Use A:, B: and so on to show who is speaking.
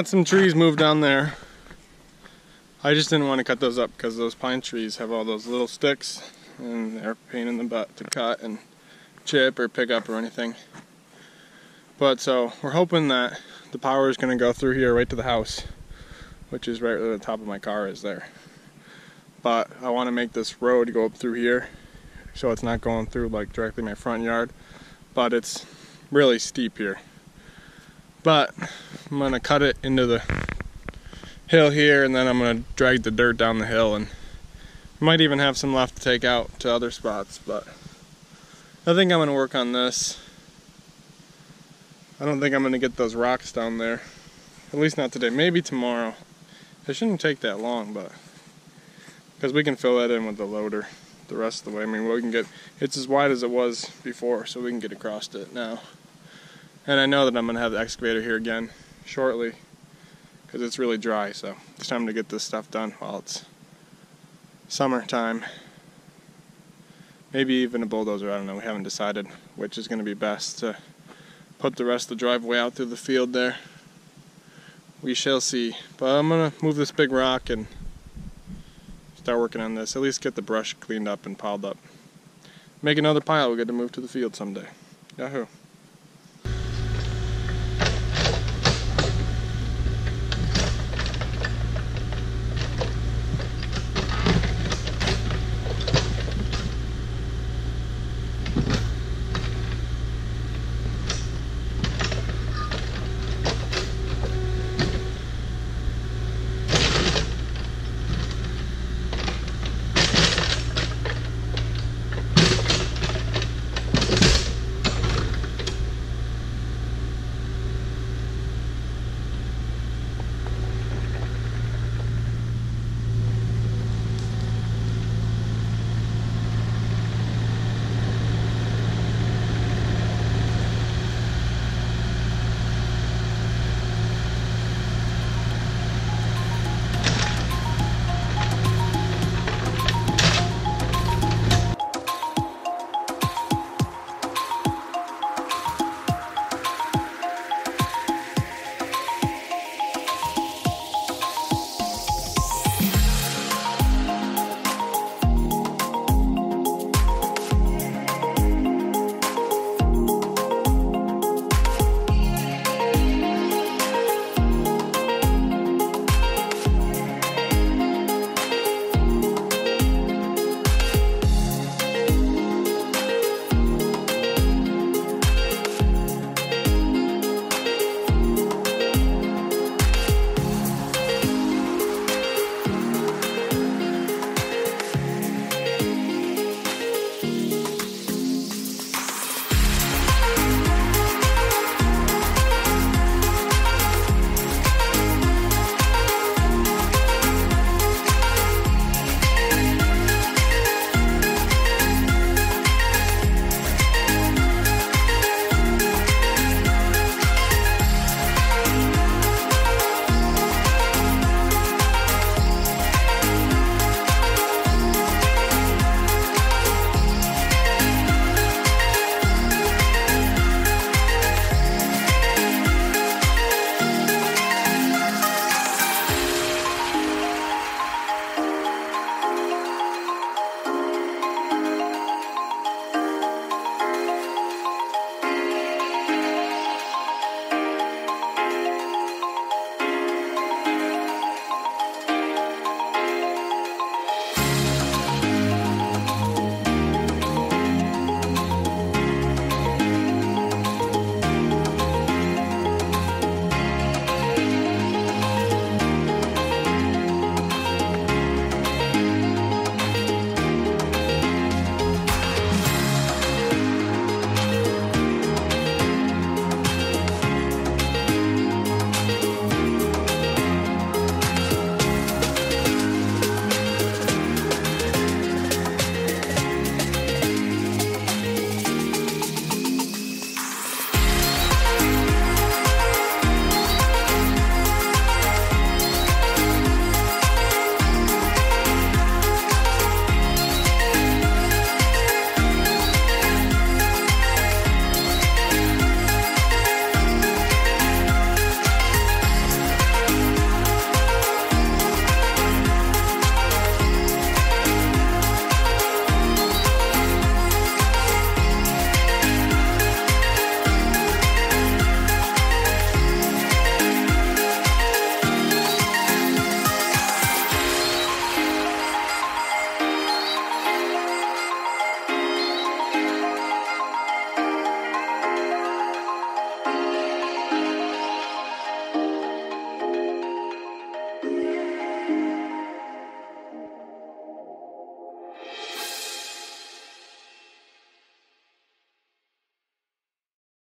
A: Got some trees moved down there. I just didn't want to cut those up because those pine trees have all those little sticks and they're pain in the butt to cut and chip or pick up or anything. But so we're hoping that the power is going to go through here right to the house, which is right where the top of my car is there. But I want to make this road go up through here so it's not going through like directly my front yard. But it's really steep here. But I'm gonna cut it into the hill here and then I'm gonna drag the dirt down the hill and might even have some left to take out to other spots, but I think I'm gonna work on this. I don't think I'm gonna get those rocks down there. At least not today, maybe tomorrow. It shouldn't take that long, but because we can fill that in with the loader the rest of the way. I mean, we can get, it's as wide as it was before, so we can get across it now. And I know that I'm to have the excavator here again shortly because it's really dry, so it's time to get this stuff done while it's summertime. Maybe even a bulldozer, I don't know, we haven't decided which is going to be best to put the rest of the driveway out through the field there. We shall see. But I'm going to move this big rock and start working on this. At least get the brush cleaned up and piled up. Make another pile, we get to move to the field someday. Yahoo.